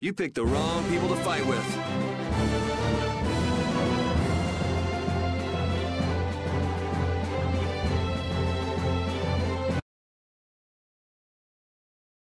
You picked the wrong people to fight with.